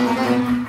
Música